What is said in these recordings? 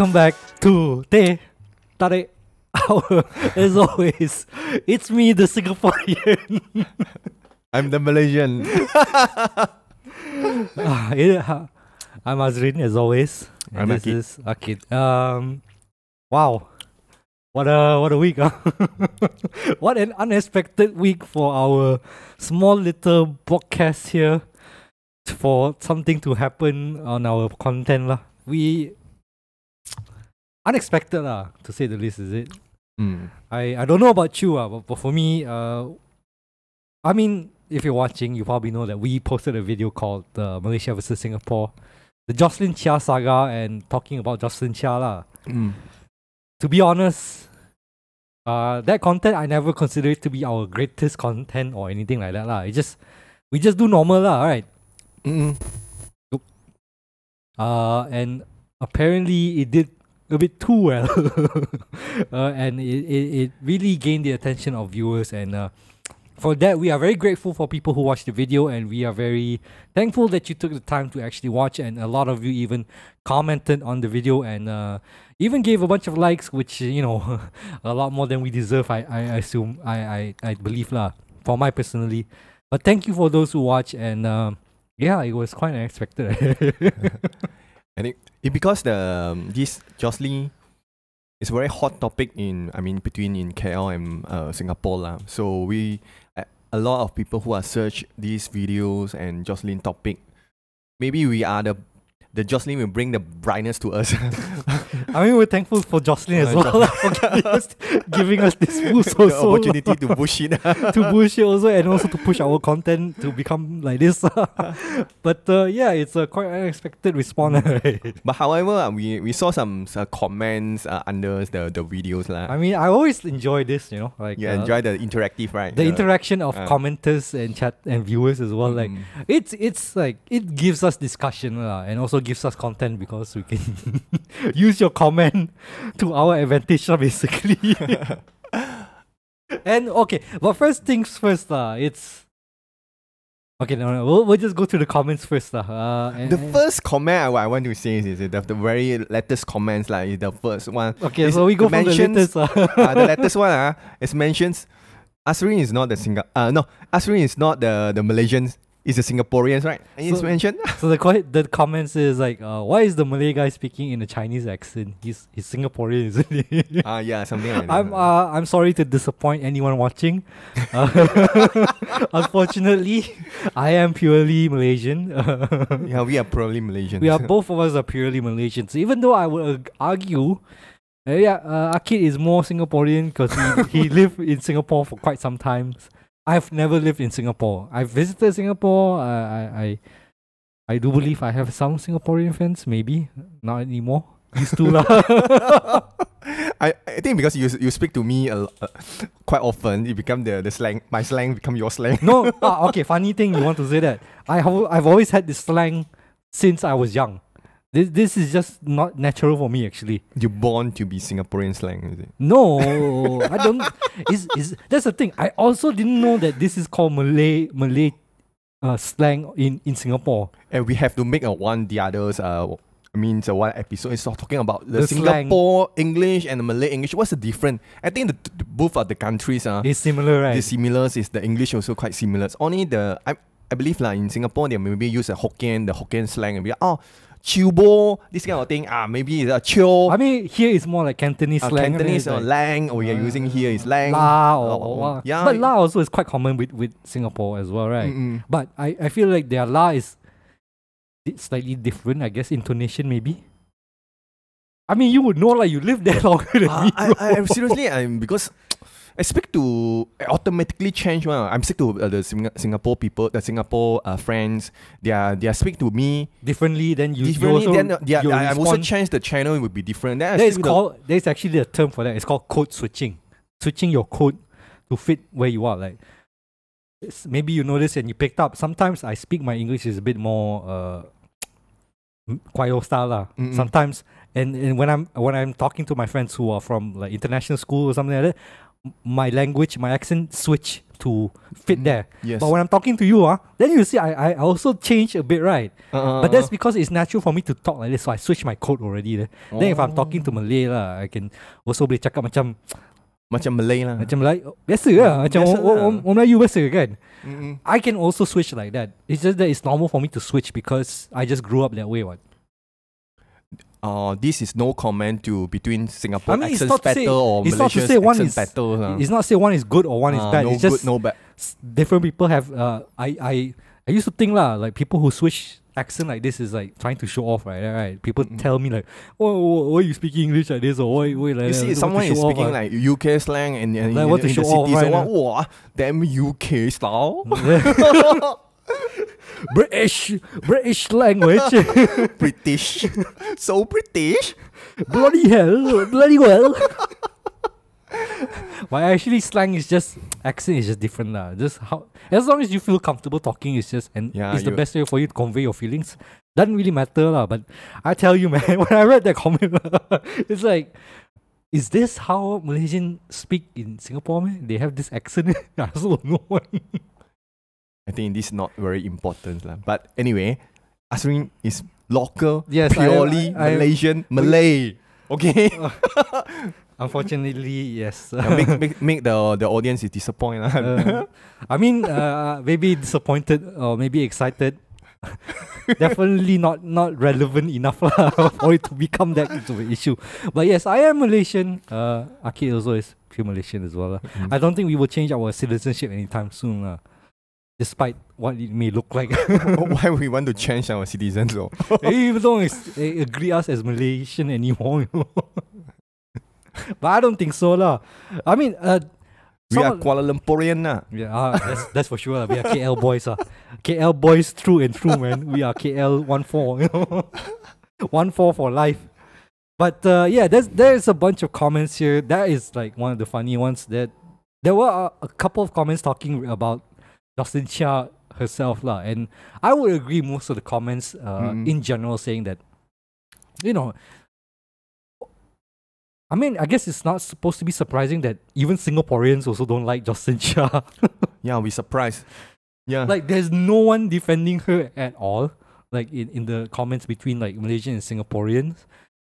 Welcome back to Teh Tarik Hour. As always, it's me, the Singaporean. I'm the Malaysian. Ah, yeah, ha- I'm Azreen, as always. And I'm this Akid. is Akid. Um, wow. What a what a week, huh? what an unexpected week for our small little podcast here for something to happen on our content lah. We unexpected lah, to say the least, is it? Mm. I, I don't know about you, uh, but, but for me, uh, I mean, if you're watching, you probably know that we posted a video called uh, Malaysia versus Singapore, the Jocelyn Chia saga, and talking about Jocelyn Chia. lah. Mm. To be honest, uh, that content I never consider it to be our greatest content or anything like that. lah. It just we just do normal, lah, right? Mm. Uh, and apparently it did a bit too well, uh, and it, it, it really gained the attention of viewers. And uh, for that, we are very grateful for people who watched the video, and we are very thankful that you took the time to actually watch. And a lot of you even commented on the video and uh, even gave a bunch of likes, which you know, a lot more than we deserve. I, I assume, I, I, I believe lah. For my personally, but thank you for those who watch and. Um, yeah, it was quite unexpected. I think it because the um, this Jocelyn is a very hot topic in I mean between in KL and uh, Singapore lah. So we a, a lot of people who are search these videos and Jocelyn topic. Maybe we are the the Jocelyn will bring the brightness to us. I mean, we're thankful for Jocelyn as well for giving us, giving us this boost the also opportunity to push it. to push it also and also to push our content to become like this. but uh, yeah, it's a quite unexpected response. right? but however, uh, we we saw some uh, comments uh, under the the videos lah. I mean, I always enjoy this, you know, like you enjoy the interactive, right? the interaction of uh, commenters and chat and viewers as well. Like Mm. it's it's like it gives us discussion lah, and also gives us content because we can use your comment to our advantage basically. and okay, but first things first lah. It's okay. No, no, we'll, we'll just go to the comments first lah. Uh, The first comment I, I want to say is, is the, the very latest comments like the first one. okay, is so we go from the latest. Uh, uh, the latest one uh, is mentions Azreen is not the Singa uh no Azreen is not the the Malaysians is a Singaporean, right and it's mentioned so the que- the comments is like, uh, why is the Malay guy speaking in a Chinese accent? He's he's Singaporean, isn't he? ah yeah something like that I'm uh, I'm sorry to disappoint anyone watching. Uh, unfortunately, I am purely Malaysian. yeah we are purely Malaysian. we are both of us are purely Malaysians. Even though I would argue, uh, yeah, uh, Akid is more Singaporean because he, he lived in Singapore for quite some time. I've never lived in Singapore. I've visited Singapore. I I I do believe I have some Singaporean friends. Maybe not anymore. Used to lah. I, I think because you you speak to me a, uh, quite often it become the, the slang my slang become your slang No, ah, okay. Funny thing, you want to say that? I have I've always had this slang since I was young. This this is just not natural for me actually. you're born to be Singaporean slang is it No, I don't. Is is that's the thing? I also didn't know that this is called Malay Malay uh, slang in in Singapore. and we have to make a one the others uh I mean, so one episode is talking about the, The slang. Singapore English and the Malay English. What's the difference? I think the, the both are the countries. Uh, It's similar, right? The similars is the English also quite similar. It's only the I I believe like in Singapore they maybe use a Hokkien, the Hokkien slang and be like, oh chiu bo, this kind of thing. Ah, maybe it's a chiu. I mean, here is more like Cantonese uh, slang. Cantonese or like, lang, or we are using here is lang. La or, or- or or- yeah. But La also is quite common with, with Singapore as well, right? Mm-mm. But I, I feel like their La is slightly different, I guess, intonation maybe. I mean, you would know like you live there longer than Uh, me. I. I, I seriously I'm because I speak to I automatically change one. I'm speak to uh, the Singa- Singapore people, the Singapore uh, friends. They are they are speak to me differently, than you, you differently. also, then uh, they are, I, I'm also change the channel. It would be different. Then That is speak the- called. There's actually a term for that. It's called code switching. Switching your code to fit where you are. Like maybe you notice and you picked up. Sometimes I speak my English is a bit more uh, choir style lah. Mm-mm. Sometimes and, and when I'm when I'm talking to my friends who are from like international school or something like that, my language, my accent switch to fit Mhm. there. Yes. But when I'm talking to you, ah, then you see I, I also change a bit, right? Uh, But that's because it's natural for me to talk like this, so I switch my code already. Then, then if I'm talking Oh. to Malay lah, I can also boleh cakap macam macam Malay lah. macam Melayu biasa lah, macam biasa orang orang Melayu biasa kan. Mm-mm. I can also switch like that. It's just that it's normal for me to switch because I just grew up that way. What? Uh, this is no comment to between Singapore I mean, it's accents not to better say- or it's not to say one is- better. lah. It's not say one is good or one is Ah, bad. No it's just good, no bad. different people have. Uh, I I I used to think lah like people who switch accent like this is like trying to show off, right? Right? People Mm-mm. tell me like, oh, why, why you speaking English like this or why, why like You see, someone is off, speaking ah. like UK slang and, and Like, in, want to in show the off, city, right, so ah. wow, damn UK style. British British language. British, so British. bloody hell, bloody well. but actually, slang is just accent is just different lah. Just how as long as you feel comfortable talking, it's just and Yeah, it's the best way for you to convey your feelings. Doesn't really matter lah. But I tell you, man, when I read that comment, it's like. Is this how Malaysian speak in Singapore? Man? They have this accent. I also don't know. I think this is not very important lah. But anyway, Azreen is local, Yes, I purely I am- Malaysian, Malay. Okay, Unfortunately, yes. Uh, make, make make the the audience is disappointed. Uh, I mean, uh, maybe disappointed or maybe excited. Definitely not not relevant enough for it to become that into an issue. But yes, I am Malaysian. Uh, Aki also is pure Malaysian as well. Mm. I don't think we will change our citizenship anytime soon. lah. Despite what it may look like, Why we want to change our citizens? Or even though it's, they agree us as Malaysian anymore. But I don't think so lah. I mean, uh, we are Kuala Lumpurian lah. Yeah, ah, that's that's for sure. We are KL boys, ah. KL boys through and through, man. We are KL one four, you know, one four for life. But uh, yeah, there's there's a bunch of comments here. That is like one of the funny ones. That there were a, a couple of comments talking about Jocelyn Chia herself, lah, and I would agree most of the comments uh, Mm. in general saying that, you know. I mean, I guess it's not supposed to be surprising that even Singaporeans also don't like Justin Chia. Yeah, we surprised. Yeah, like there's no one defending her at all like in, in the comments between like malaysian and singaporeans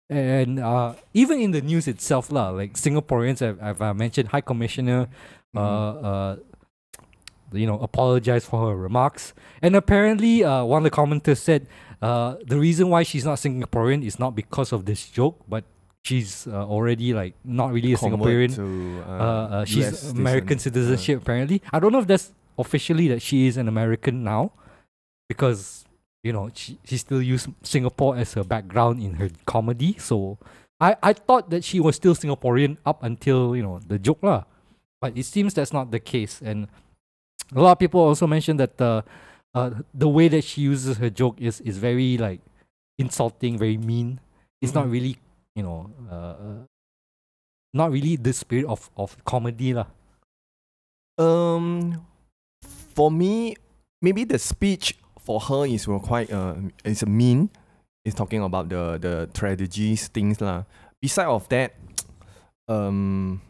and uh even in the news itself lah like singaporeans have, have uh, mentioned high commissioner uh Mhm. uh you know apologized for her remarks and apparently uh one of the commenters said uh the reason why she's not singaporean is not because of this joke but she's uh, already like not really a Convert singaporean to, uh, uh, she's US American citizen. citizenship apparently. I don't know if that's officially that she is an American now, because you know she she still used Singapore as her background in her comedy. So I I thought that she was still Singaporean up until you know the joke lah, but it seems that's not the case. And a lot of people also mentioned that the uh the way that she uses her joke is is very like insulting, very mean. It's not Mhm. really you know uh. uh not really the spirit of, of comedy lah. Um, for me, maybe the speech for her is quite uh, it's a mean. It's talking about the the strategies things lah. Beside of that, um,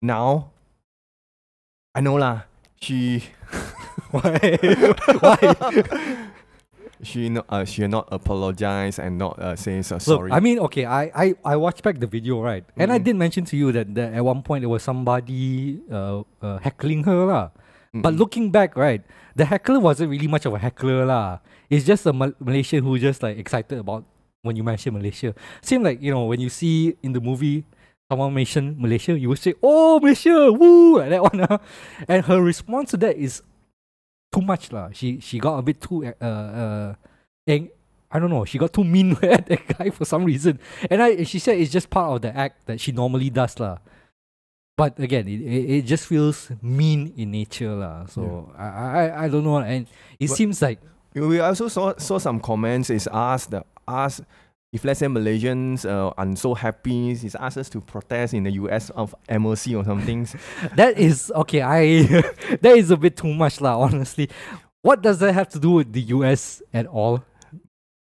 now I know lah. She Why? Why? she not uh, she not apologize and not uh, say so Look, sorry. I mean, okay, I, I, I watched back the video, right? And I Mhm. did mention to you that, that at one point there was somebody uh, uh, heckling her, lah. But Mm-mm. looking back, right, the heckler wasn't really much of a heckler, lah. It's just a Mal- Malaysian who just like excited about when you mention Malaysia. Same like, you know, when you see in the movie someone mention Malaysia, you will say, oh, Malaysia, woo, like that one. ah. And her response to that is too much, lah. She, she got a bit too, uh, uh, ang- I don't know, she got too mean at that guy for some reason. And I, she said it's just part of the act that she normally does, lah. But again, it, it, it just feels mean in nature, lah. So I, I I don't know, and it But- seems like We also saw saw some comments. Is asked the ask if let's say Malaysians uh, are so happy, is asked us to protest in the US of MLC or something. that is okay. I that is a bit too much, lah. Honestly, what does that have to do with the U.S. at all?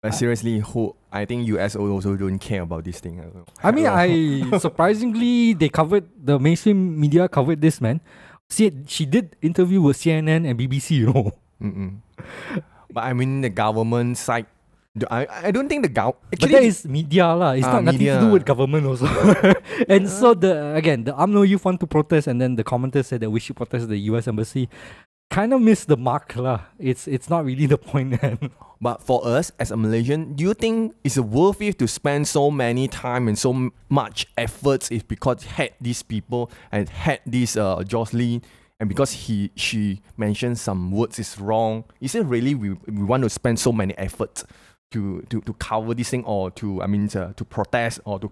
But seriously, who I think US also don't care about this thing. I, don't know. I mean. I surprisingly they covered the mainstream media covered this man. See, she did interview with CNN and BBC. You know, Mm-mm. But I mean the government side. I I don't think the gov but that is media lah. It's Ah, not nothing to do with government also. and so the again the UMNO youth want to protest, and then the commenters said that we should protest the U.S. embassy. Kind of missed the mark lah. It's it's not really the point. Then. But for us as a Malaysian, do you think it's worth it to spend so many time and so much efforts if because had these people and had this uh Jocelyn and because he she mentioned some words is wrong, is it really we, we want to spend so many efforts to to, to cover this thing or to I mean to, to protest or to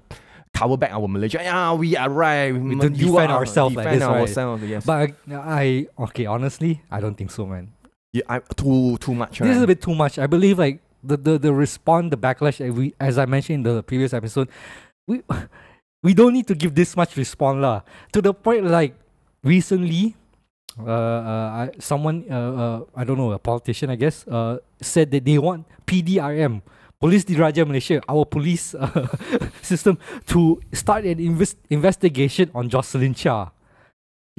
cover back our Malaysia? Yeah, we are right. We m- don't defend are- ourselves like defend this, right? ourselves, yes. But I, I okay, honestly, I don't think so, man. yeah, I, too too much. This is a bit too much. I believe like the the, the response, the backlash, eh, we as I mentioned in the previous episode, we we don't need to give this much response lah. To the point like recently, uh, uh I, someone uh, uh I don't know a politician I guess uh said that they want PDRM. Police Diraja Malaysia, our police uh, system, to start an invest- investigation on Jocelyn Chia.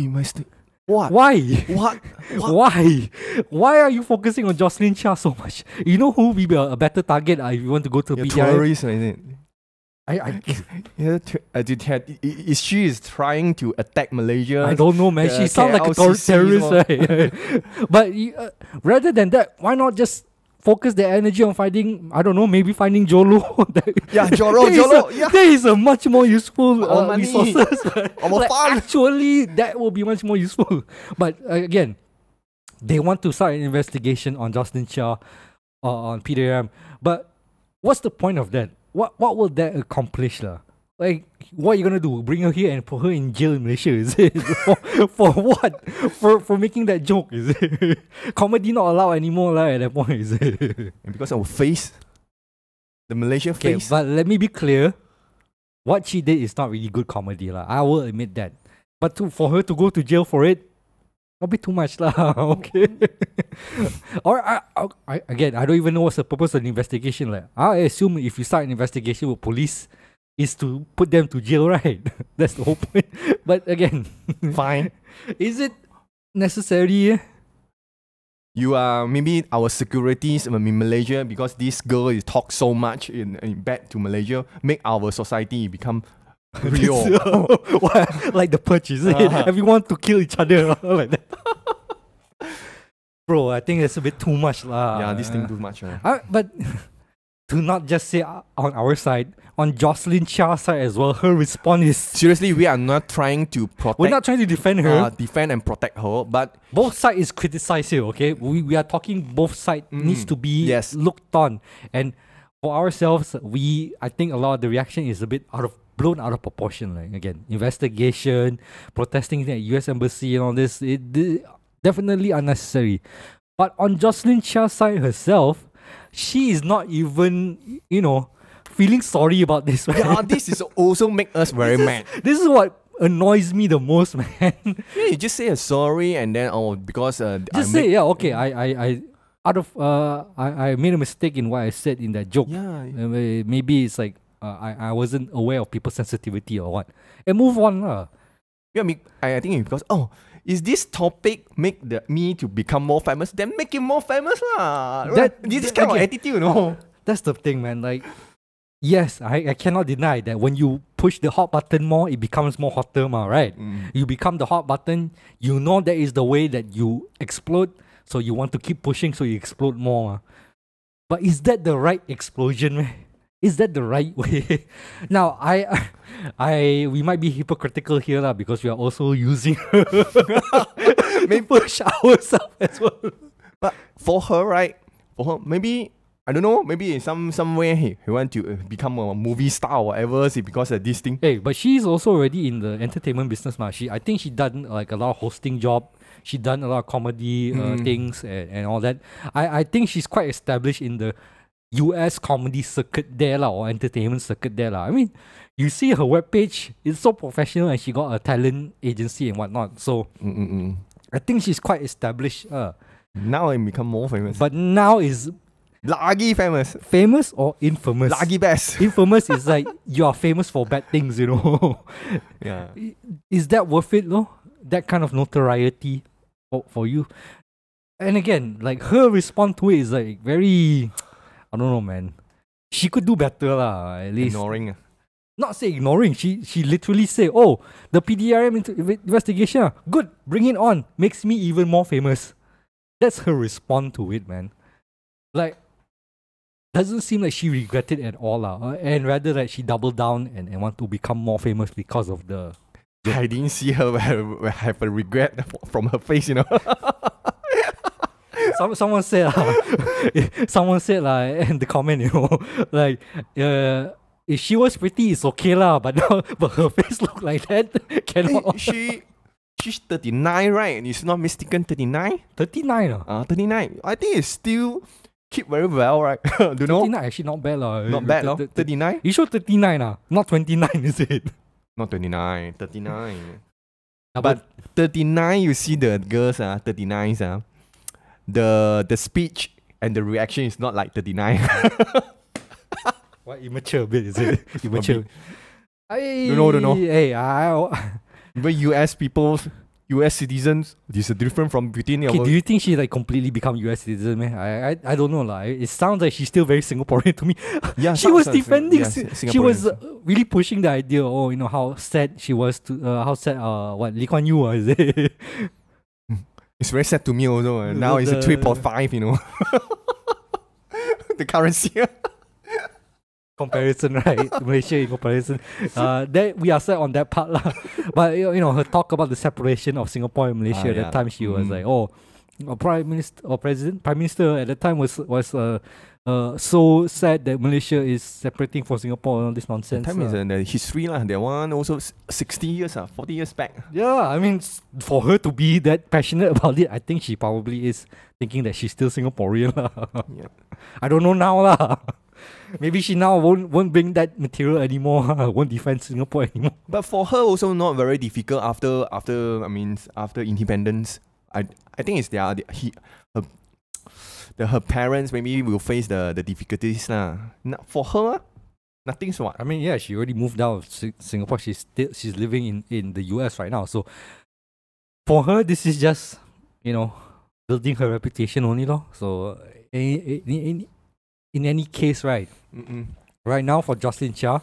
Investi- what? Why? What? What? Why? Why are you focusing on Jocelyn Chia so much? You know who will be a, a better target uh, if you want to go to You're PDI? tourist, is it? I, I, Yeah, uh, did had, is she is trying to attack Malaysia? I don't know, man. She sounds like a terrorist, right? but uh, rather than that, why not just focus their energy on finding, I don't know, maybe finding Jho Low? Yeah, Jho Low, Jolo, a- yeah. That is a much more useful Our uh, resources. Like. Actually, that will be much more useful. But uh, again, they want to start an investigation on Justin Chia uh, on PDM. But what's the point of that? What what will that accomplish, lah? Like, what are you gonna do? Bring her here and put her in jail in Malaysia? Is it for, for what? For for making that joke? Is it comedy not allowed anymore, lah? At that point, is it? And because of our face, the Malaysia Okay, face. but let me be clear. What she did is not really good comedy, lah. I will admit that. But to, for her to go to jail for it, a bit too much, lah. okay. or I, I, again, I don't even know what's the purpose of the investigation, like. I assume if you start an investigation with police, is to put them to jail, right? That's the whole point. But again, Fine. is it necessary? eh? You are maybe our securities in Malaysia because this girl is talk so much in, in bad to Malaysia, make our society become real. What? like the purge, is it? Uh-huh. Everyone to kill each other like that. Bro, I think it's a bit too much lah. yeah, this thing too much. Uh. Uh, but to not just say on our side, on Jocelyn Chia's side as well, her response is Seriously, we are not trying to protect, we're not trying to defend her. uh, defend and protect her, but both sides is criticized here, okay? We, we are talking both sides needs Mm, to be yes. looked on. And for ourselves, we I think a lot of the reaction is a bit out of blown out of proportion. Like again, investigation, protesting at US embassy and all this, it, it definitely unnecessary. But on Jocelyn Chia's side herself, she is not even, you know, feeling sorry about this. Right? yeah, this is also make us very This is- mad. This is what annoys me the most, man. Yeah, you just say a sorry and then oh because uh, I Just say, make- yeah, okay, I, I, I, out of, uh, I, I made a mistake in what I said in that joke. yeah. Uh, maybe it's like uh, I, I wasn't aware of people's sensitivity or what. And move on, lah. Yeah, me, I, I think because oh, is this topic make the me to become more famous? Then make it more famous lah. Right? That- this that- kind of okay. attitude, you know. That's the thing, man. Like, yes, I, I cannot deny that when you push the hot button more, it becomes more hotter, ma, right? Mm. You become the hot button. You know that is the way that you explode, so you want to keep pushing, so you explode more. ma. But is that the right explosion? man? Is that the right way? now, I, I, we might be hypocritical here, lah, because we are also using maybe push ourselves as well. But for her, right? For her, maybe I don't know. Maybe in some somewhere he, he want to uh, become a movie star or whatever. See, because of this thing. Hey, but she's also already in the entertainment business, ma. She, I think she done like a lot of hosting job. She done a lot of comedy uh, Mm. things and, and all that. I, I think she's quite established in the U.S. comedy circuit there, lah, or entertainment circuit there, lah. I mean, you see her webpage, it's so professional, and she got a talent agency and whatnot. So Mm-mm-mm. I think she's quite established. Uh, Now I become more famous. but now is Lagi famous. Famous or infamous? Lagi best. Infamous is like you are famous for bad things, you know. yeah. is that worth it, though? That kind of notoriety for, for you? And again, like her response to it is like very, I don't know, man. She could do better, lah. At least Ignoring. not say ignoring. She she literally say, "Oh, the PDRM investigation, ah, good, bring it on. Makes me even more famous." That's her response to it, man. Like, doesn't seem like she regretted at all, lah. and rather that she doubled down and, and want to become more famous because of the. I didn't see her have, have a regret from her face, you know. Some, someone said, uh, someone said, uh, in the comment, you know, like, uh, if she was pretty, it's okay, lah. But now, but her face look like that, cannot. She she's 39, right? And it's not mistaken 39? 39, uh. Uh, 39. I think it's still keep very well, right? Do you know? 39 actually not bad lah. Not bad, no? Th- th- 39? You sure 39 ah? Not 29 is it? Not 29, 39. Ah, But 39, you see the girls, uh, 39s, uh, the, the speech and the reaction is not like 39. what immature bit is it? immature. I Don't know, don't know. Hey, I, Even US people, US citizens, this is different from between okay, do you think she like completely become US citizen, man? I, I I don't know lah. It sounds like she's still very Singaporean to me. yeah, she was sounds- defending. yeah, she was uh, really pushing the idea. Oh, you know how sad she was to uh, how sad uh what Lee Kuan Yew uh, is it? It's very sad to me also. uh, The- now it's a 3.5, you know. the currency. comparison, right? Malaysia in comparison. Uh, that we are set on that part lah. But you know, her talk about the separation of Singapore and Malaysia at yeah. that time, she was Mm. like, oh, a prime minister or president, prime minister at that time was was uh, uh so sad that Malaysia is separating from Singapore and all this nonsense. time is lah. in the history lah. That one also 60 years, uh, 40 years back. yeah, I mean, for her to be that passionate about it, I think she probably is thinking that she's still Singaporean lah. Yeah. I don't know now lah. Maybe she now won't won't bring that material anymore. won't defend Singapore anymore. But for her also not very difficult after after I mean after independence. I I think it's their the, he her, the her parents maybe will face the the difficulties lah. No, for her, nothing's what. I mean, yeah, she already moved out of Si- Singapore. She's still she's living in in the US right now. So for her, this is just you know building her reputation only, lor. So in in, in, in any case, right, Mm-mm. right now for Jocelyn Chia,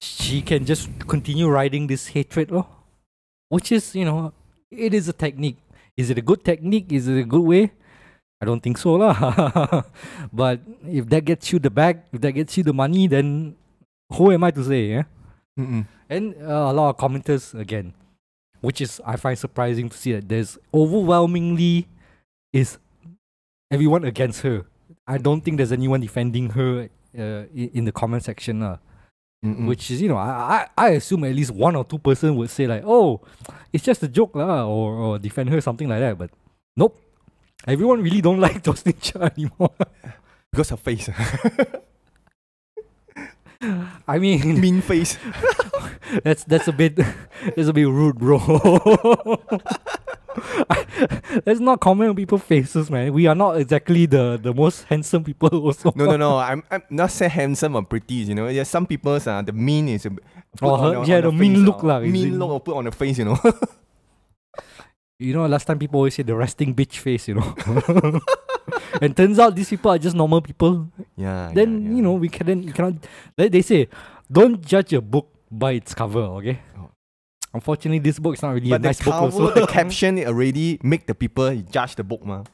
she can just continue riding this hatred, lor, which is you know it is a technique. Is it a good technique? Is it a good way? I don't think so, lah. but if that gets you the bag, if that gets you the money, then who am I to say? Yeah. Mm-mm. And uh, a lot of commenters again, which is I find surprising to see that there's overwhelmingly is everyone against her. I don't think there's anyone defending her uh, in, the comment section, uh, Mm-mm. which is you know I, I I assume at least one or two person would say like oh it's just a joke lah or, or defend her something like that, but nope. Everyone really don't like Jocelyn Chia anymore. because her face, I mean, mean face. That's that's a bit that's a bit rude, bro. Let's not comment on people's faces, man. We are not exactly the, the most handsome people also. No, no, no. I'm, I'm not say handsome or pretty. You know, yeah. Some people's uh, the mean is. a put Oh, on her- the- yeah, on the the mean face, look uh, Mean look or put on the face. You know. You know, last time people always say the resting bitch face, you know. and turns out these people are just normal people. yeah. then yeah, you know we can you cannot. They, they say don't judge a book by its cover. Okay. Oh. Unfortunately, this book is not really But a nice book. Also, the caption already make the people judge the book, ma.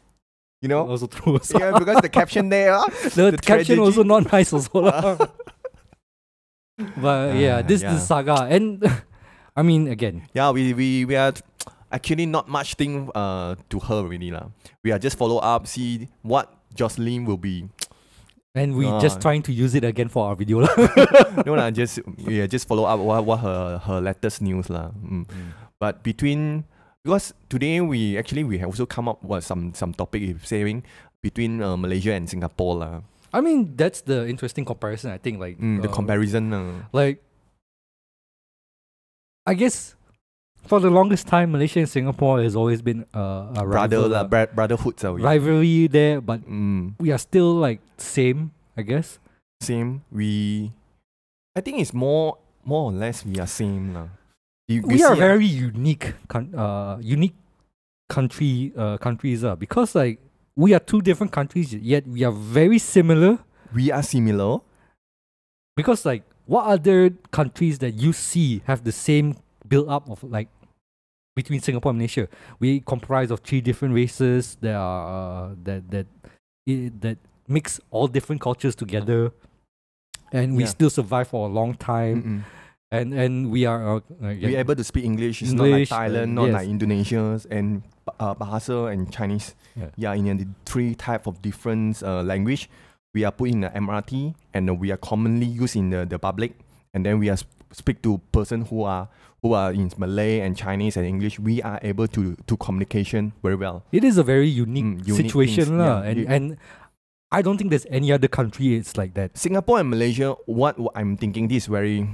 You know. also true. also. yeah, because the caption there. ah, the, the caption tragedy. also not nice also lah. but yeah, Ah, this yeah. this saga and I mean again, Yeah, we we we are actually not much thing uh to her really lah. We are just follow up, see what Jocelyn will be. and we just Ah. trying to use it again for our video lah. no lah, just we are just follow up what what her her latest news lah. Mm. But between because today we actually we have also come up with some some topic is saying between uh, Malaysia and Singapore lah. I mean that's the interesting comparison. I think like Mm, the uh, comparison. Uh, like I guess for the longest time, Malaysia and Singapore has always been uh, a Brother rival, uh, bra- brotherhood. So rivalry there, but mm, we are still like same, I guess. same. We, I think it's more more or less we are same lah. You- we are ah, very unique, con- uh, unique country, uh, countries, uh, because like we are two different countries, yet we are very similar. we are similar. Because like, what other countries that you see have the same build up of like between Singapore and Malaysia? We comprise of three different races that are uh, that that i- that mix all different cultures together, and we Yeah. still survive for a long time. Mm-mm. And and we are uh, uh, We yeah, able to speak English. It's English, not like uh, Thailand, not yes. like Indonesia and uh, Bahasa and Chinese. Yeah. Yeah, in the three type of different uh, language, we are put in the MRT and uh, we are commonly used in the, the public. And then we are sp- speak to person who are who are in Malay and Chinese and English. We are able to to communication very well. it is a very unique, Mm, unique situation, things, lah. yeah. And and I don't think there's any other country it's like that. Singapore and Malaysia, what, what I'm thinking this is very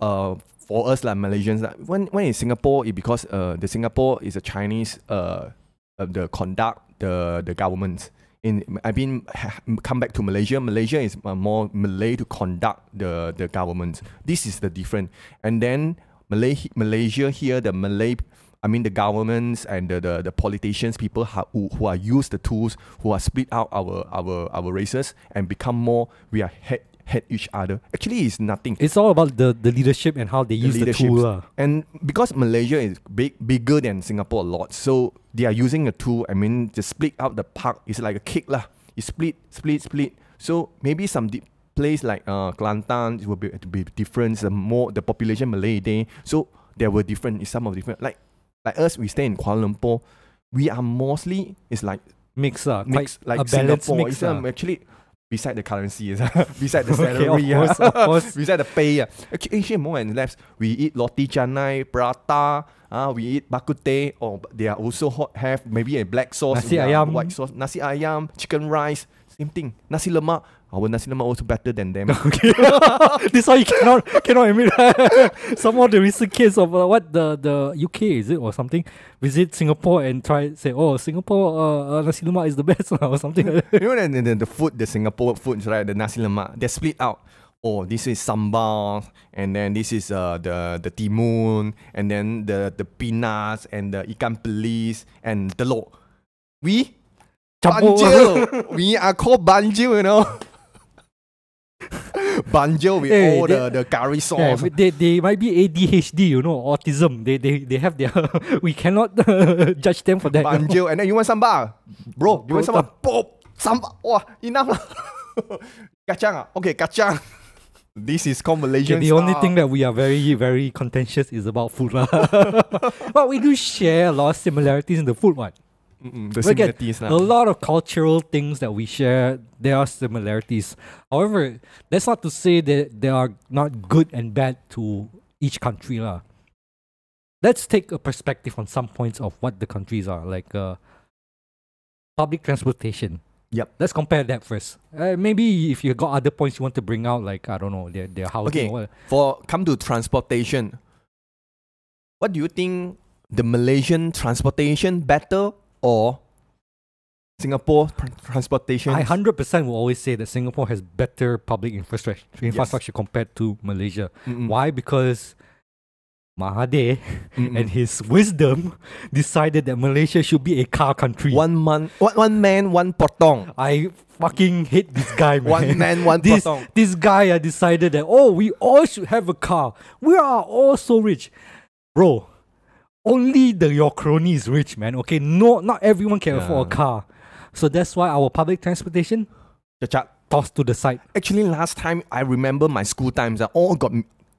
uh for us like Malaysians like, when when in Singapore it because uh the Singapore is a Chinese uh, uh the conduct the the government in I mean ha- come back to Malaysia Malaysia is uh, more Malay to conduct the the government this is the difference and then Malay Malaysia here the Malay I mean the governments and the, the, the politicians, people ha- who, who are use the tools, who are split out our, our, our races and become more, we are head, head each other. Actually, it's nothing. It's all about the, the leadership and how they The use the tool. lah. And because Malaysia is big, bigger than Singapore a lot, so they are using a tool. I mean, to split out the park is like a cake lah. You split, split, split. So maybe some place like uh, Kelantan it will be, to be different. The more the population Malay there, so there were different. Some of different. Like like us, we stay in Kuala Lumpur. We are mostly it's like Mix, uh, mix like balanced Singapore. mix. Um, ah. actually beside the currency, beside the Okay, salary, of course, of course. beside the pay. ah. Actually, actually, more and less, we eat roti canai, prata. Ah, we eat bak kut teh. Or they are also hot, have maybe a black sauce, Nasi ayam. white sauce, nasi ayam, chicken rice. Same thing. Nasi lemak. Our nasi lemak also better than them. Okay. this why you cannot cannot admit some of the recent case of uh, what the the UK is it or something visit Singapore and try say oh Singapore uh, uh, nasi lemak is the best or something like that. you know the, the, the food, the Singapore foods, right? The nasi lemak, they're split out. Oh, this is sambal, and then this is uh, the the timun, and then the the peanuts and the ikan bilis and telur. We banjil. we are called banjil, you know. banjil with Hey, all they- the, the curry sauce. but they, they might be ADHD, you know, autism. They they, they have their we cannot judge them for that. banjil, and then you want sambal, bro. You want Bro, sambal? Pop, sambal. Wow, enough lah. kacang ah? Okay, kacang. This is called Okay, the only thing that we are very, very contentious is about food. but we do share a lot of similarities in the food one. Mm-mm, the Look at similarities A lot of cultural things that we share, there are similarities. However, that's not to say that there are not good and bad to each country. lah. Let's take a perspective on some points of what the countries are, like uh, public transportation. Yep. Let's compare that first. Uh, maybe if you got other points you want to bring out, like I don't know, their their housing. Okay. or. For come to transportation, what do you think the Malaysian transportation better or Singapore tr- transportation? I hundred percent will always say that Singapore has better public infrastructure infrastructure compared to Malaysia. Mm-mm, Why? Because Mahathir and his wisdom decided that Malaysia should be a car country. one man, one, one man, one potong. I fucking hate this guy, man. One man, one this, potong. this guy uh, decided that, oh, we all should have a car. We are all so rich. Bro, only the your crony is rich, man. Okay, no, not everyone can afford a car. So that's why our public transportation Cacat. tossed to the side. Actually, last time I remember my school times. Uh, all got.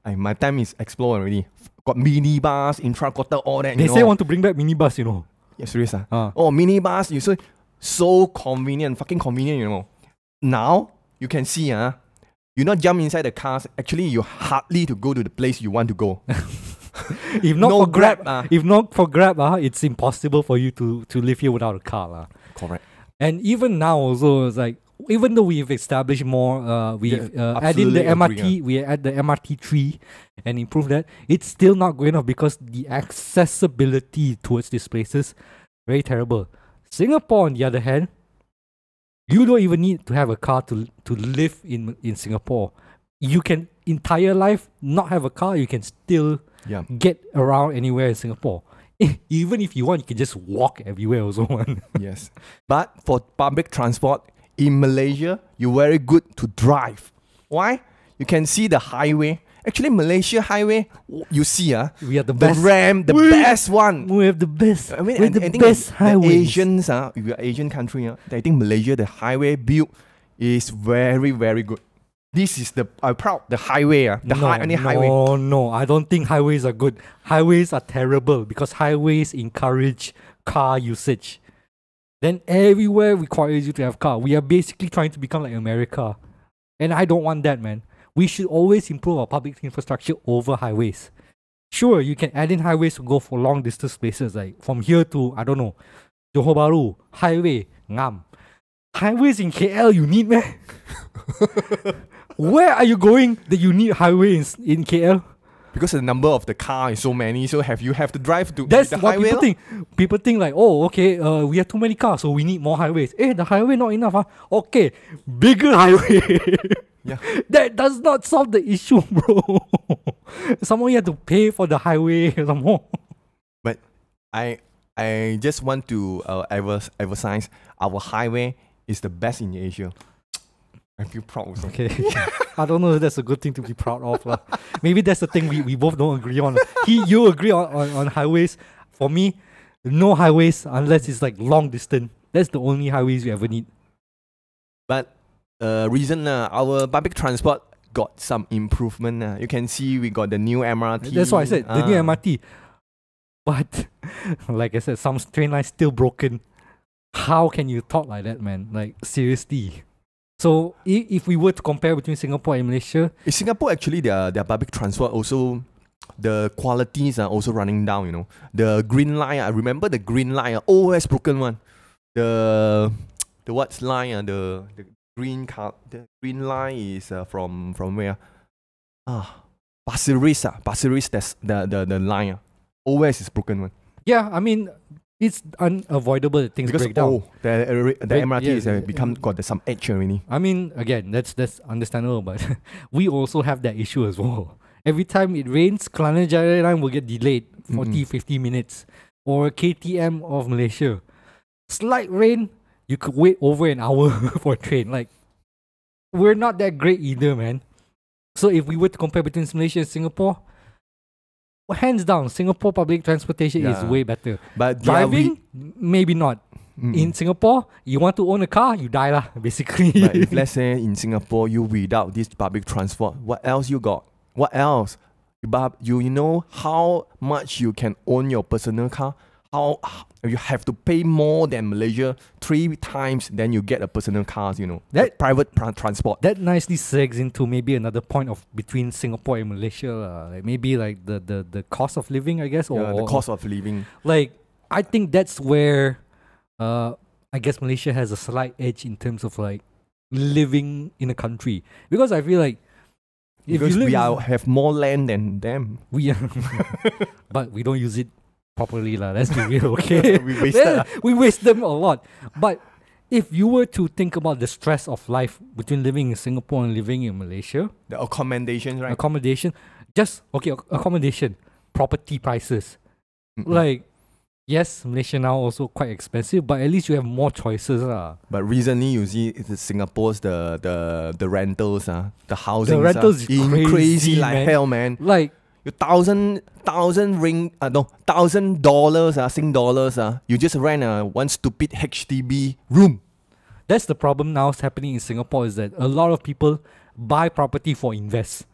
I, my time is explored already. Got minibus, intra quarter, all that. They say know. want to bring back minibus, you know. Yeah, serious ah. Ah. Oh, minibus, you so so convenient, fucking convenient, you know. Now you can see ah, you not jump inside the cars. Actually, you hardly to go to the place you want to go. If not No for Grab, Grab, ah. if not for Grab, uh, it's impossible for you to to live here without a car, lah. Correct. And even now, also, it's like even though we've established more, uh, we've Yeah, uh, added the absolutely agree, MRT, we add the MRT tree and improve that. It's still not good enough because the accessibility towards these places very terrible. Singapore, on the other hand, you don't even need to have a car to to live in in Singapore. You can entire life not have a car. You can still Yeah. get around anywhere in Singapore. Even if you want, you can just walk everywhere. Also, yes. But for public transport in Malaysia, you're very good to drive. Why? You can see the highway. Actually, Malaysia highway, you see, uh, we are the the best. ram, the We- best one. We have the best. I mean, we and have I the think best the highways. Asians, uh, we are Asian country, uh, I think Malaysia, the highway build is very, very good. This is the, I'm proud, the highway, uh, the no, high, only highway. No, no, I don't think highways are good. Highways are terrible because highways encourage car usage. Then everywhere requires you to have car. We are basically trying to become like America. And I don't want that, man. We should always improve our public infrastructure over highways. Sure, you can add in highways to go for long distance places, like from here to, I don't know, Johor Bahru, highway, ngam. Highways in KL, you need, man. Where are you going that you need highway in, in KL? Because the number of the car is so many, so have you have to drive to That's the what highway. people think. People think like, oh, okay, uh, we have too many cars, so we need more highways. Eh, the highway not enough, huh? Okay, bigger highway. Yeah. that does not solve the issue, bro. Someone you have to pay for the highway some more. But I I just want to uh, emphasize our highway is the best in Asia. I feel proud also. Okay. I don't know if that's a good thing to be proud of. lah. Maybe that's the thing we, we both don't agree on. He you agree on, on, on highways. For me, no highways unless it's like long distance. That's the only highways we ever need. But uh, reason uh, our public transport got some improvement. Uh. You can see we got the new MRT. That's why I said the new Ah. MRT. But like I said, some train lines still broken. How can you talk like that, man? Like seriously. So if, if we were to compare between Singapore and Malaysia, In Singapore, actually, their their public transport also the qualities are also running down. You know, the green line. I remember the green line. Uh, always broken one. The the what's line? Uh, the the green car. The green line is uh, from from where? Ah, Pasir Ris. Ah, Pasir Ris. That's the the the line. Uh. Always is broken one. yeah, I mean it's unavoidable that things because break down. oh, the the Break- MRT uh, yeah, become got some edge already. I mean, again, that's that's understandable, but we also have that issue as well. Every time it rains, Kelana Jaya line will get delayed 40, Mm-mm. 50 minutes. Or KTM of Malaysia. Slight rain, you could wait over an hour for a train. Like, we're not that great either, man. So if we were to compare between Malaysia and Singapore, well, hands down, Singapore public transportation is way better. But yeah, we- Driving, maybe not. Mm. In Singapore, you want to own a car, you die lah, basically. But if let's say in Singapore you without this public transport, what else you got? What else? Bub- you you know how much you can own your personal car? How you have to pay more than Malaysia three times then you get a personal car, you know. That- private pra- transport. that nicely segs into maybe another point of between Singapore and Malaysia. lah. Like maybe like the, the, the cost of living, I guess, or, Yeah, the cost of living. like I think that's where uh I guess Malaysia has a slight edge in terms of like living in a country because I feel like if Because we are, have more land than them. we are but we don't use it properly lah. Let's be real, okay? we wasted. Yeah, we waste them a lot. But if you were to think about the stress of life between living in Singapore and living in Malaysia, the accommodations, right? accommodation, just okay, accommodation, property prices. Mm-mm. Like, yes, Malaysia now also quite expensive, but at least you have more choices. lah. But recently, you see, it's Singapore's the the the rentals, uh, the housing, the rentals is crazy, crazy, like man. hell, man. Like, You thousand thousand ring, uh, no thousand dollars, uh, Sing dollars, uh, you just rent a one stupid HDB room. that's the problem now happening in Singapore is that a lot of people buy property for invest.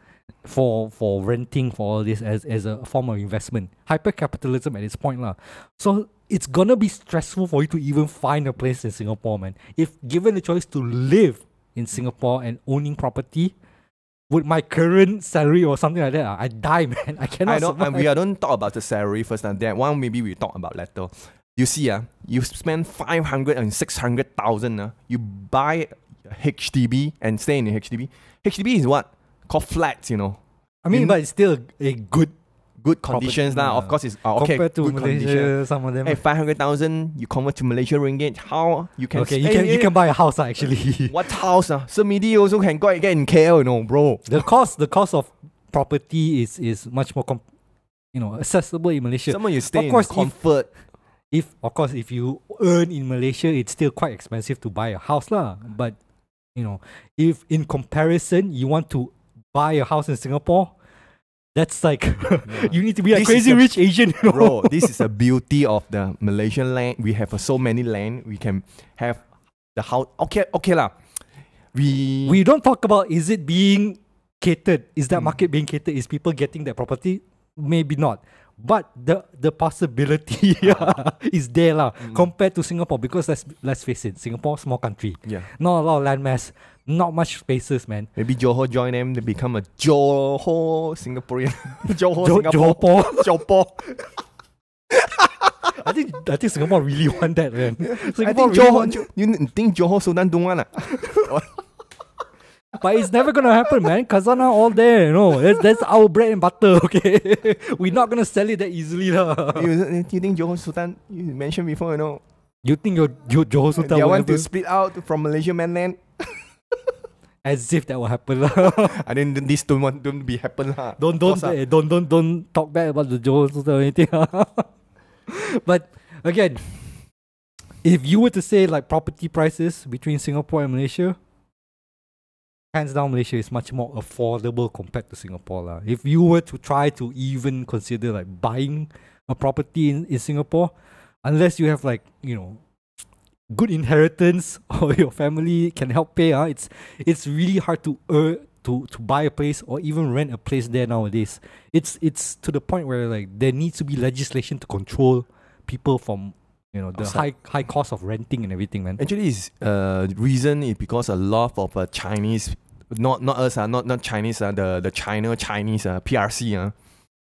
For for renting for all this as, as a form of investment. Hyper capitalism at its point lah. So it's gonna be stressful for you to even find a place in Singapore, man. If given the choice to live in Singapore and owning property, with my current salary or something like that, ah, I die, man. I cannot I don't. We don't talk about the salary first, and that one maybe we talk about later. You see, uh, you spend five hundred and six hundred thousand, uh, you buy HDB and stay in HDB. HDB is what called flats, you know, I mean, You- but it's still a good good conditions now. Of course, it's uh, okay. compared to good Malaysia. condition. Some of them. Hey, five hundred thousand, you convert to Malaysia ringgit. How you can? okay, you can you can buy a house ah, actually. What house? Uh? So midi also can go get in KL, you know, bro. the cost the cost of property is is much more com- you know accessible in Malaysia. Someone you stay Of course, in if- comfort. if of course if you earn in Malaysia, it's still quite expensive to buy a house lah. But you know, if in comparison you want to buy a house in Singapore, that's like you need to be a This crazy a- rich Asian, you know? bro, this is the beauty of the Malaysian land. We have uh, so many land. We can have the house. Okay, okay lah. We We don't talk about is it being catered? Is that Mm. market being catered? Is people getting that property? Maybe not. But the the possibility is there lah Mm. compared to Singapore because let's let's face it, Singapore small country, yeah. not a lot of land mass, not much spaces, man. Maybe Johor join them. They become a Johor Singaporean. Johor Jo- Singapore. Johor. I think I think Singapore really want that, man. I think really Johor. want, Jo- you think Johor Sultan don't want ah? but it's never gonna happen, man. Kazana all there, you know. That's, that's our bread and butter, okay. We're not gonna sell it that easily, lah. you, you think Johor Sultan? You mentioned before, you know. You think your your Johor Sultan They want to split out from Malaysia mainland. As if that will happen, lah. I didn't. This don't want don't be happen lah. don't don't eh, don't don't don't talk bad about the Sultan or anything. but again, if you were to say like property prices between Singapore and Malaysia, hands down Malaysia is much more affordable compared to Singapore. lah. If you were to try to even consider like buying a property in, in Singapore, unless you have like, you know, good inheritance or your family can help pay, ah, it's it's really hard to earn to to buy a place or even rent a place there nowadays. It's it's to the point where like there needs to be legislation to control people from you know the Outside. high high cost of renting and everything, man. Actually, is uh reason is because a lot of uh, Chinese, not not us uh, not not Chinese uh, the the China Chinese uh, PRC uh,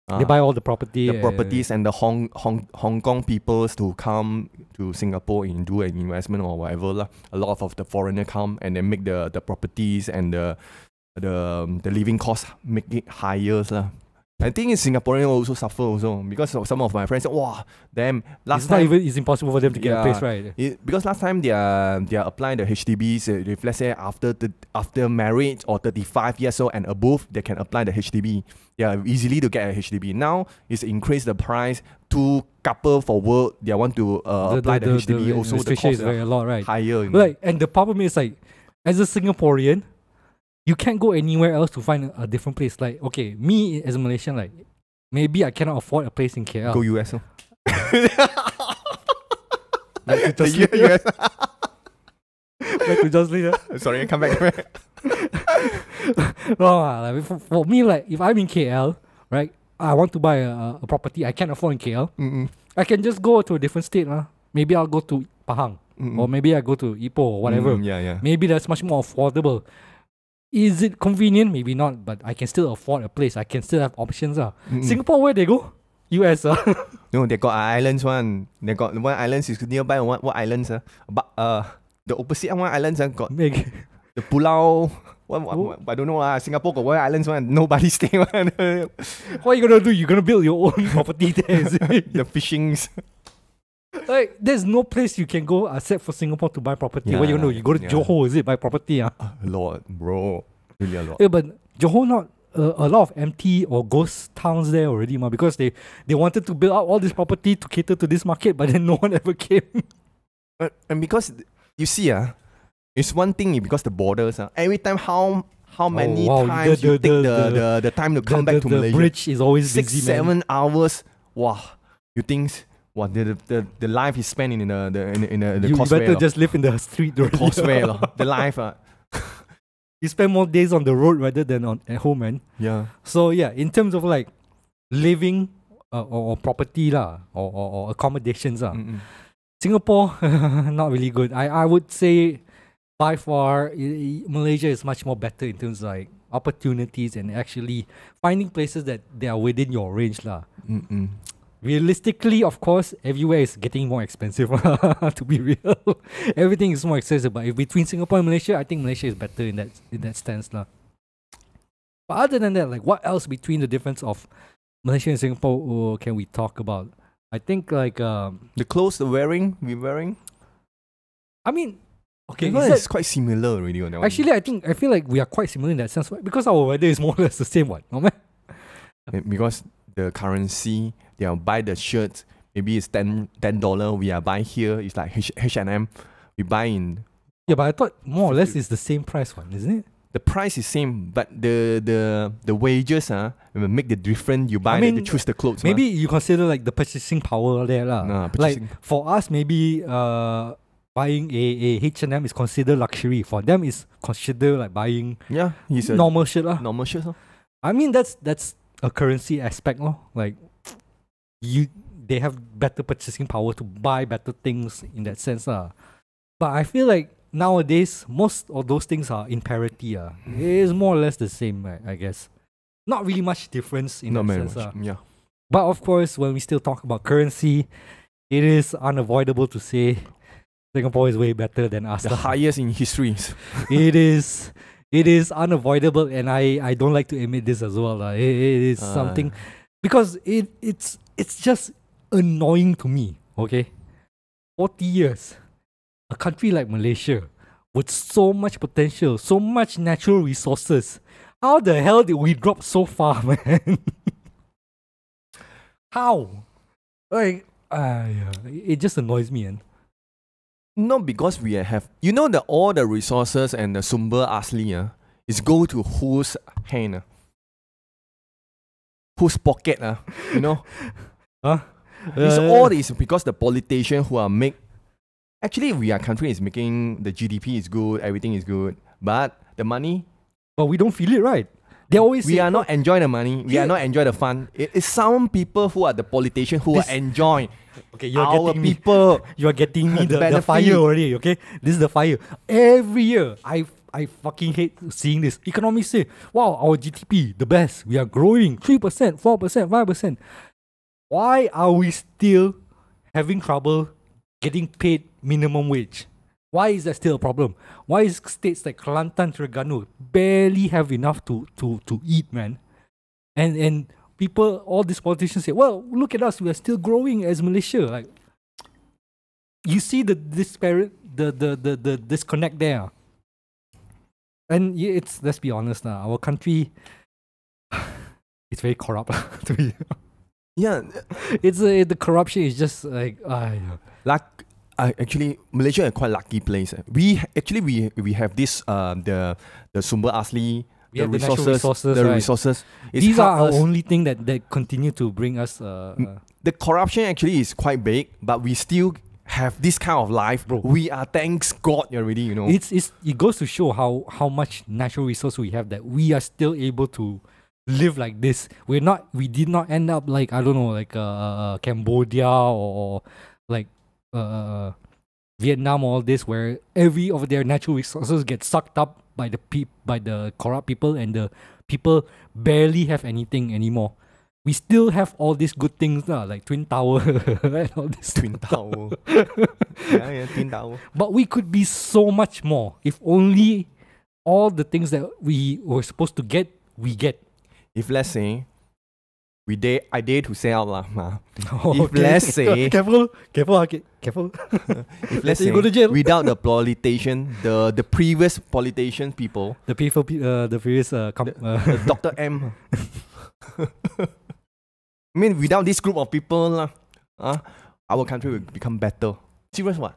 uh, they buy all the property. the properties and the Hong Hong Hong Kong peoples to come to Singapore and do an investment or whatever lah. A lot of the foreigner come and then make the the properties and the the the living cost make it higher lah. I think in Singaporean also suffer also because of some of my friends said, wow, damn, last it's time even it's impossible for them to get a place right. it, because last time they are they are applying the HDBs. uh, If let's say after the after marriage or thirty five years old and above, they can apply the HDB. Yeah, easily to get a HDB. Now it's increased the price. Two couple for work, they want to uh, apply the, HDB. also the cost is very a lot, right? higher. You know. Right, and the problem is like, as a Singaporean, you can't go anywhere else to find a, different place. Like, okay, me as a Malaysian, like, maybe I cannot afford a place in KL. Go US. oh. like to just US. like to just leave, uh, Sorry, come back. come back. no, ah, like for, for me, like if I'm in KL, right, I want to buy a, a property I can't afford in KL. Mm-mm, I can just go to a different state, lah. Maybe I'll go to Pahang, mm-mm. or maybe I go to Ipoh or whatever. Mm, yeah, yeah. Maybe that's much more affordable. Is it convenient? Maybe not, but I can still afford a place. I can still have options. Uh. Mm-mm. Singapore, where they go? US. Uh. No, they got islands one. They got one islands is nearby. What what islands? Uh? But uh, the opposite one islands uh, got Make- the Pulau. What, what, Oh. what- I don't know. Uh, Singapore got one islands one. Nobody stay one. what are you gonna do? You're gonna build your own property there. the fishings. Like, there's no place you can go except for Singapore to buy property. what you? Yeah, You go to yeah. Johor, is it? Buy property. Uh? A lot, bro. Really a lot. Yeah, but Johor not uh, a lot of empty or ghost towns there already, ma, because they they wanted to build out all this property to cater to this market, but then no one ever came. But, and because you see, uh, it's one thing because the borders. Uh, every time how how many Oh, wow, times the- you the- take the, the- the, the, time to come the, back the, to the Malaysia? bridge is always Six, busy, man. seven hours. Wow. You think what the, the, the, the life he's spending in the, the in, the- in the, the you, causeway. better just live in the street. already. causeway. lor. the life. Uh, you spend more days on the road rather than on at home, man. yeah. So yeah, in terms of like living uh, or, or property lah, or, or, or accommodations lah, Mm-mm. Singapore not really good. I I would say by far i- Malaysia is much more better in terms of like opportunities and actually finding places that they are within your range lah. Mm-mm. Realistically, of course, everywhere is getting more expensive. to be real, everything is more expensive. But if between Singapore and Malaysia, I think Malaysia is better in that in that stance, lah. But other than that, like what else between the difference of Malaysia and Singapore oh, can we talk about? I think like um, The clothes the wearing, we wearing. I mean, okay, is that- it's quite similar already on that one. actually I think I feel like we are quite similar in that sense because our weather is more or less the same one, no man? Because the currency, they are buy the shirts. Maybe it's 10 dollar. We are buying here. It's like H H and M. We buy in Yeah, but I thought more or less it's the same price one, isn't it? the price is same, but the the the wages uh, make the difference. You buy, the- mean, you choose the clothes. Maybe you consider like the purchasing power there lah. Nah, like purchasing- for us, maybe uh buying a a H and M is considered luxury. For them, is considered like buying yeah, he's a normal shit lah. normal shirt. I mean that's that's a currency aspect lor. Like you they have better purchasing power to buy better things in that sense lah. But I feel like nowadays most of those things are in parity ah. It is more or less the same, right, I guess. Not really much difference in Not that sense. much. ah. Yeah. But of course, when we still talk about currency, it is unavoidable to say Singapore is way better than us. The highest in history. it is it is unavoidable and I, I don't like to admit this as well. lah. It, it is Ah. something because it it's it's just annoying to me, okay? 40 years. A country like Malaysia with so much potential, so much natural resources. How the hell did we drop so far, man? How? Like, uh, yeah. it just annoys me, and Not because we have, you know, the all the resources and the sumber asli uh, is go to whose hand, uh? whose pocket, uh, you know. huh? It's Uh, all is because the politician who are make. Actually, we are country is making the GDP is good, everything is good, but the money But we don't feel it, right? They always we say, are not oh, enjoying the money. We Yeah. are not enjoying the fun. It is some people who are the politician who This- are enjoying. okay, you're our getting me. people. You are getting me The the, fire already, okay? This is the fire. Every year, I I fucking hate seeing this. Economists say, wow, our GDP, the best. We are growing 3%, 4%, 5%. Why are we still having trouble getting paid minimum wage? Why is that still a problem? Why is states like Kelantan, Terengganu barely have enough to, to, to eat, man? And and people, all these politicians say, well, look at us, we are still growing as Malaysia. Like, you see the disparate, the the the, the disconnect there. And it's let's be honest now, our country, it's very corrupt. to be, Yeah, it's uh, the corruption is just like, ah, yeah. Uh, actually, Malaysia is quite lucky place. eh. We actually we we have this uh the the sumber asli, the have the resources, resources, the right. resources. It's these are our only thing that that continue to bring us. Uh, uh, the corruption actually is quite big, but we still have this kind of life. Bro. We are thanks God already, you know. it's it's it goes to show how how much natural resource we have that we are still able to live like this. We're not we did not end up like I don't know like uh, uh Cambodia or, like uh Vietnam all this where every of their natural resources get sucked up by the peop by the corrupt people and the people barely have anything anymore. We still have all these good things lah, like Twin Tower and all this twin tower. yeah, yeah, twin tower. but we could be so much more if only all the things that we were supposed to get, we get. If let's say we dare, I dare to say out lah, ma. Okay. If let's say- careful, careful, okay, careful. If Let's say you go to jail. without the politician, the the previous politician people, the people, uh, the previous uh, com- uh, Dr. M. I mean, without this group of people, lah, uh, our country will become better. Serious what?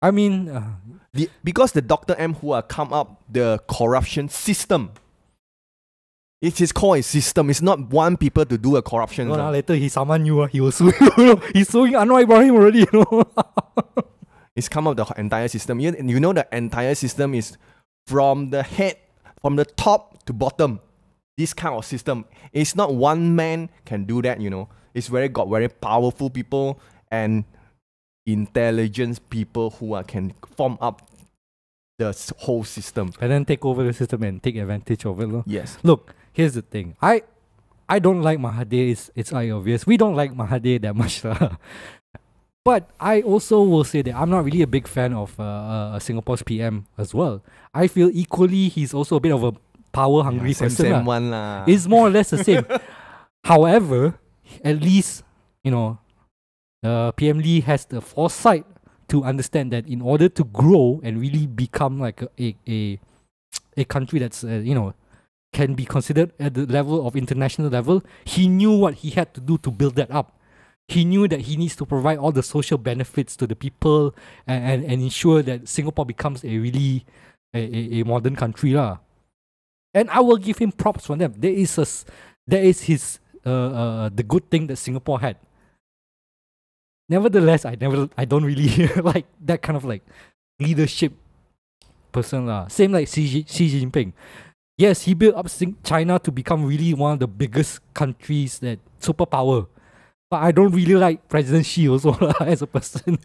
I mean, uh, The, because the Dr. M who are come up the corruption system. It is called a system. It's not one people to do a corruption. no, lah, later he summon you, uh, he will sue you. He's suing Anwar Ibrahim already, you know. It's come up the entire system. You, you know the entire system is from the head, from the top to bottom. This kind of system. It's not one man can do that, you know. It's very got very powerful people and intelligent people who are, can form up the whole system. and then take over the system and take advantage of it. lor. Yes. Look, here's the thing. I I don't like Mahathir. It's it's obvious. We don't like Mahathir that much. But I also will say that I'm not really a big fan of uh, uh, Singapore's PM as well. I feel equally he's also a bit of a power hungry yeah, person. same one lah. It's more or less the same. However, at least you know, uh, PM Lee has the foresight to understand that in order to grow and really become like a a a, a country that's uh, you know can be considered at the level of international level, he knew what he had to do to build that up. He knew that he needs to provide all the social benefits to the people and, and, and ensure that Singapore becomes a really a, a, a modern country. lah. And I will give him props for that. There is a, there is his uh, uh the good thing that Singapore had. Nevertheless, I never I don't really like that kind of like leadership person lah. Same like Xi, Xi Jinping. Yes, he built up China to become really one of the biggest countries that superpower. But I don't really like President Xi also as a person.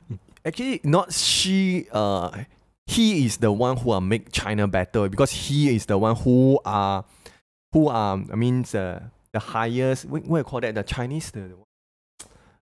Actually, not she. Uh, he is the one who are make China better because he is the one who are, who are. I mean, the the highest. What, what you call that? The Chinese the.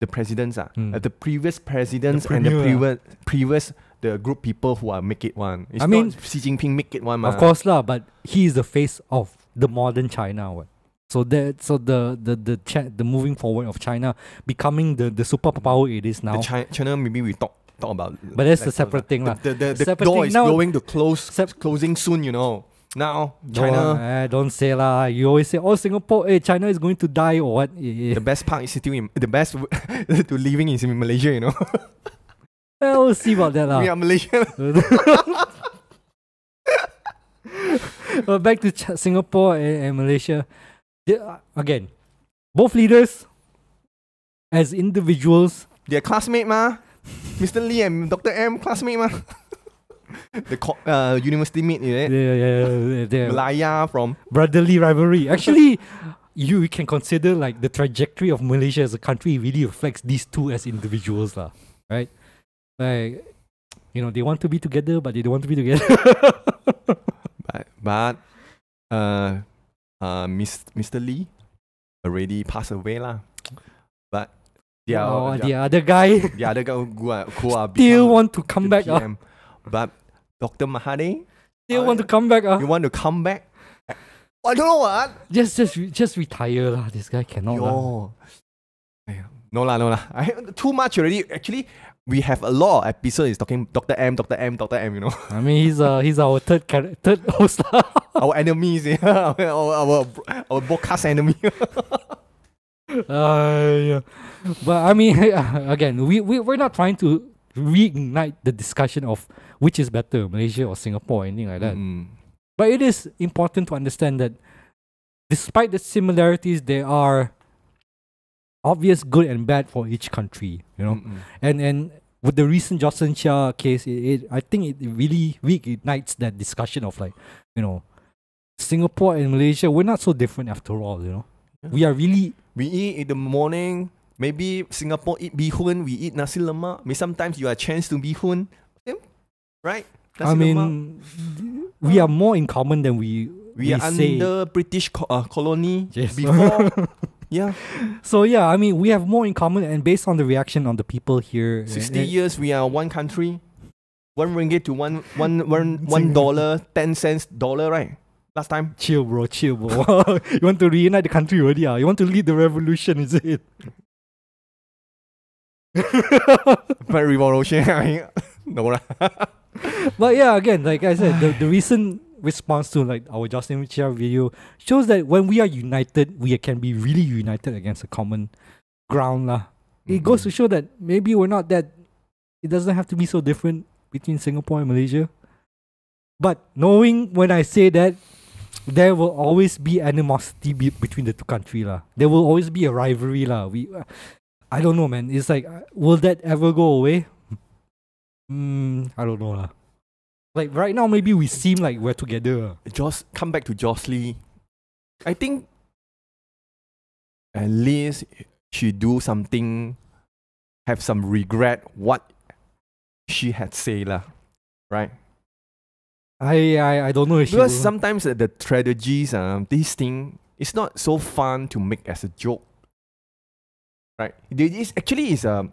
The presidents ah, Hmm. uh, the previous presidents and the premier, previous previous the group people who are make it one. It's I mean- Xi Jinping make it one. of mah. course lah, but he is the face of the modern China. What? So that so the the the cha- the moving forward of China becoming the the superpower it is now. the Chi- China maybe we talk talk about. But that's later separate thing lah. The, the, the, the door is Now- going to close Sep- closing soon. You know now Don't, China. eh, don't say lah. You always say, "Oh, Singapore, eh, China is going to die or what?" Eh, eh. The best part is still in the best to living is in Malaysia. You know, Well, we'll see about that lah. we are Malaysian. Uh, back to Ch- Singapore and, and Malaysia. The- uh, again, both leaders, as individuals, They're classmate ma. Mr. Lee and Dr. M classmate ma. the co- uh, university mate, they, it? uh, they're Malaya from brotherly rivalry. Actually, you can consider like the trajectory of Malaysia as a country really reflects these two as individuals, lah. Right? Like, you know, they want to be together, but they don't want to be together. but, but uh uh Miss, Mr. Lee already passed away lah. But the, oh, the, the other guy the other guy who are, who are still want to come back. ah. PM. But Dr. Mahathir, Still want to come back. ah. you want to come back? I don't know what. Just, just, just retire lah. This guy cannot. Yo. No lah, no lah. I, too much already. Actually, we have a lot of episodes talking Dr. M, Dr. M, Dr. M, you know. I mean, he's uh, he's our third char- third host our enemies, yeah. our, our, our, our broadcast enemy. Uh, yeah. But I mean, again, we, we, we're not trying to reignite the discussion of which is better, Malaysia or Singapore, or anything like that. Mm. But it is important to understand that despite the similarities, there are obvious good and bad for each country, you know? Mm-mm. And and with the recent Jocelyn Chia case, it, it I think it really reignites that discussion of like, you know, Singapore and Malaysia, we're not so different after all, you know? Yeah. We are really We eat in the morning. Maybe Singapore eat bihun. We eat nasi lemak. Maybe sometimes you are chance to bihun. Right? Nasi I lemak. mean, we are more in common than we we, are say. under British co- uh, colony Yes. before. yeah, So yeah, I mean, we have more in common, and based on the reaction on the people here, 60 uh, years we are one country. One ringgit to one one one one dollar ten dollar, right? Last time. Chill, bro, chill, bro. you want to reunite the country already? Ah, you want to lead the revolution? Is it? But revolution. I mean, no lah. but yeah, again, like I said, the, the recent response to like our Jocelyn Chia video shows that when we are united, we can be really united against a common ground, lah. It goes to show that maybe we're not that. It doesn't have to be so different between Singapore and Malaysia. But knowing when I say that, there will always be animosity be- between the two countries, lah. There will always be a rivalry, lah. We, I don't know, man. It's like, uh, will that ever go away? Hmm, I don't know, lah. Like right now, maybe we seem like we're together. Just come back to Jocelyn. I think at least she do something, have some regret what she had say lah, right? I, I, I don't know if Because will. sometimes the strategies, um, this thing it's not so fun to make as a joke. Right? It is actually is a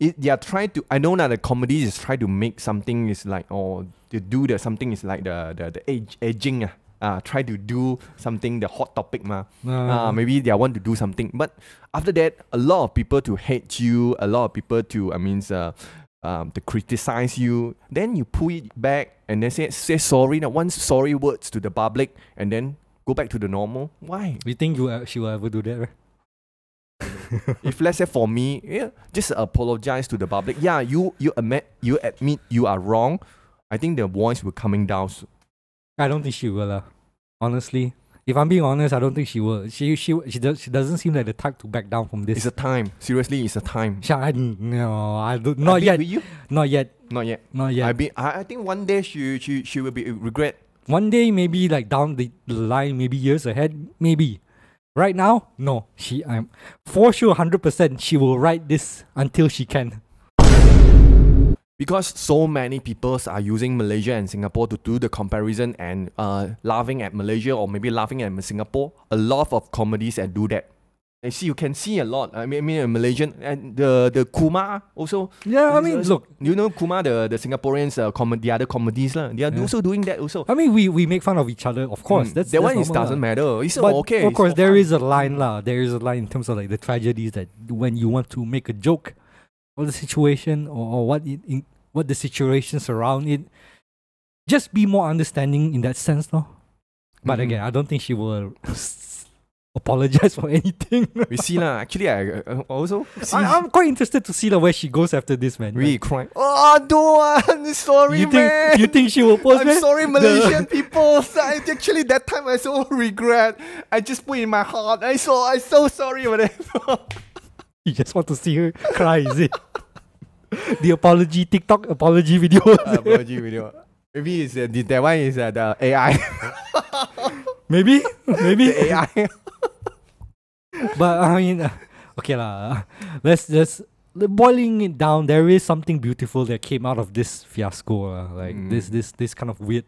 it, they are trying to I know that the comedy is trying to make something is like or to do the something is like the the, the age aging uh, uh try to do something the hot topic ma. Uh, maybe they want to do something. But after that, a lot of people to hate you, a lot of people to I mean uh, um, to criticize you. Then you pull it back and then say say sorry. Now one sorry words to the public and then go back to the normal. Why? you think you uh, she will ever do that? Right? If let's say for me, yeah, just apologize to the public. Yeah, you you admit you admit you are wrong. I think the voice will coming down. soon. I don't think she will. Uh, honestly, if I'm being honest, I don't think she will. She she she, does, she doesn't seem like the type to back down from this. It's a time. Seriously, it's a time. Sha- I, no, I I not yet, with you? not yet, Not yet. not yet. I be. I, I think one day she she she will be regret. One day, maybe like down the line, maybe years ahead, maybe. Right now, no. She, I'm for sure, hundred percent. She will write this until she can. Because so many people are using Malaysia and Singapore to do the comparison and uh, laughing at Malaysia or maybe laughing at Singapore. A lot of comedies and do that. And see, you can see a lot. I mean, I mean, a Malaysian and the the Kuma also. Yeah, I mean, look. you know Kuma the the Singaporeans uh, com- the other comedies lah. They are Yeah. also doing that also. I mean, we we make fun of each other, of course. Mm, That's that that's one is doesn't lah. matter. It's But okay. of course, there fun. is a line lah. There is a line in terms of like the tragedies that when you want to make a joke or the situation or, or what it, in, what the situations around it, just be more understanding in that sense, no. But Mhm. again, I don't think she will apologize for anything. we see lah. Actually, I uh, also see. I, I'm quite interested to see like, where she goes after this, man. really crying. Oh, don't want. Sorry, you man. think you think she will post? I'm man? sorry, The- Malaysian people. I, actually, that time I so regret. I just put in my heart. I so I so sorry, whatever. You just want to see her cry, is it? the apology TikTok apology video. apology video. Maybe it's uh, the, that one is uh, the AI. maybe, maybe. the AI. But I mean, uh, okay lah. Let's just boiling it down. There is something beautiful that came out of this fiasco. Uh, like this, Mm. this, this kind of weird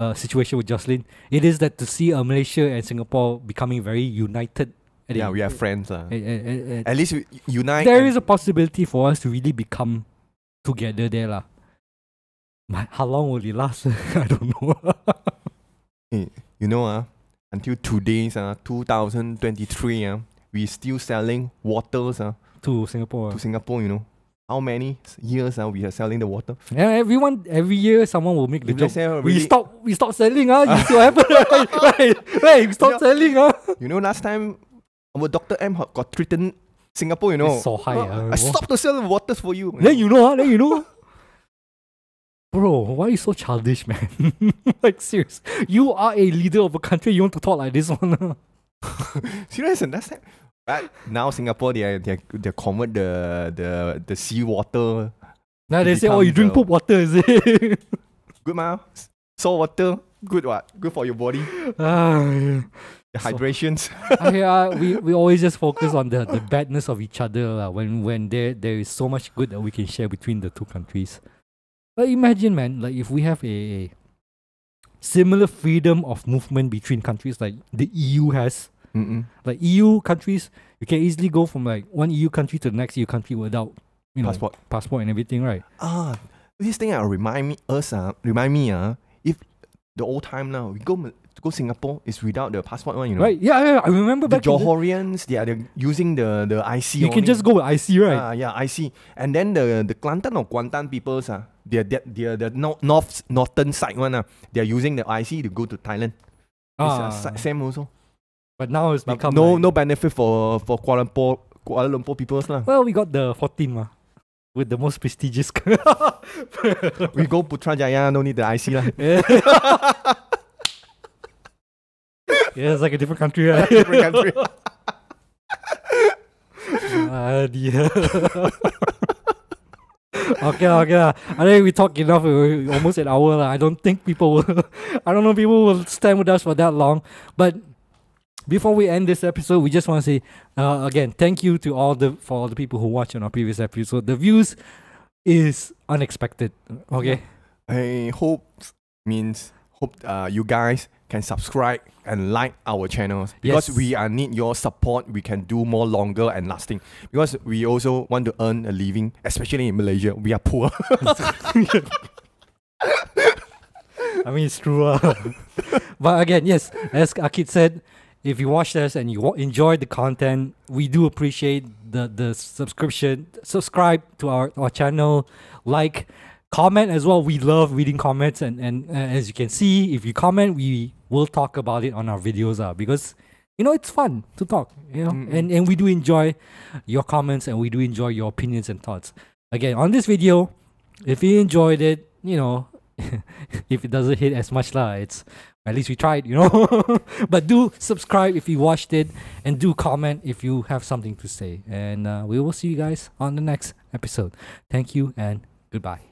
uh, situation with Jocelyn. It is that to see uh, Malaysia and Singapore becoming very united. yeah, we are friends lah. at- least we unite. there is a possibility for us to really become together there lah. How long will it last? I don't know. You know, uh, until today, uh, 2023, uh, we still selling waters uh, to Singapore. to Singapore, you know. How many years uh, we are selling the water? Yeah, everyone every year someone will make the joke. uh, We stop we stop selling ah. You what happened? right, right. We stop know- selling ah. You know, last time our Dr. M got threatened Singapore, you know. It's so high, Uh, uh, I stopped to sell waters for you. Then you know ah. Then you know. Bro, why are you so childish, man? like serious. You are a leader of a country. You want to talk like this one? Serious, and that's it. But now Singapore, they are, they they convert the the the sea water. now they say, oh, you drink poop water, is it? Good ma, salt water. Good what? Good for your body. ah, The hydrations. I, uh, we, we always just focus on the, the badness of each other lah. when when there there is so much good that we can share between the two countries. But imagine, man, like if we have a, a similar freedom of movement between countries like the EU has, Mm-mm. like EU countries, you can easily go from like one EU country to the next EU country without you know Passport. passport and everything, right? Ah, this thing uh, remind me us uh, remind me uh, if the old time now we go to go Singapore is without the passport one, you know. Right? Yeah, yeah. I remember The back. in the- Johorians, they are the, using the the IC. you can only. just go with IC, right? Ah, yeah, IC. And then the the Kelantan or Kuantan peoples, uh, they're, they're, they're the no, north northern side one, uh, they're using the IC to go to Thailand. It's uh, Ah, same also. but now it's become no like- no benefit for for Kuala Lumpur Kuala Lumpur peoples lah. Well, we got the 14 ma, with the most prestigious. we go Putrajaya, no need the IC lah. yeah. yeah, it's like a different country, right? Different country. Ah, dear. okay, lah, okay. lah. I think we talked enough. We're almost an hour. lah. I don't think people will. I don't know. People will stand with us for that long. But before we end this episode, we just want to say uh, again, thank you to all the for all the people who watched on our previous episode. The views is unexpected. Okay. I hope means hope uh, you guys can subscribe and like our channels because Yes. we uh, need your support. We can do more longer and lasting because we also want to earn a living, especially in Malaysia. We are poor. I mean, it's true. uh. but again, yes, as Akid said, if you watch this and you enjoy the content, we do appreciate the the subscription. Subscribe to our, our channel, like, comment as well. We love reading comments, and and uh, as you can see, if you comment, we will talk about it on our videos. Uh, because you know it's fun to talk. You know, Mm-mm. and and we do enjoy your comments, and we do enjoy your opinions and thoughts. Again, on this video, if you enjoyed it, you know, if it doesn't hit as much lah, it's at least we tried, you know. but do subscribe if you watched it, and do comment if you have something to say. And uh, we will see you guys on the next episode. Thank you and goodbye.